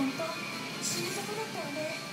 本当死ぬとこだったよね。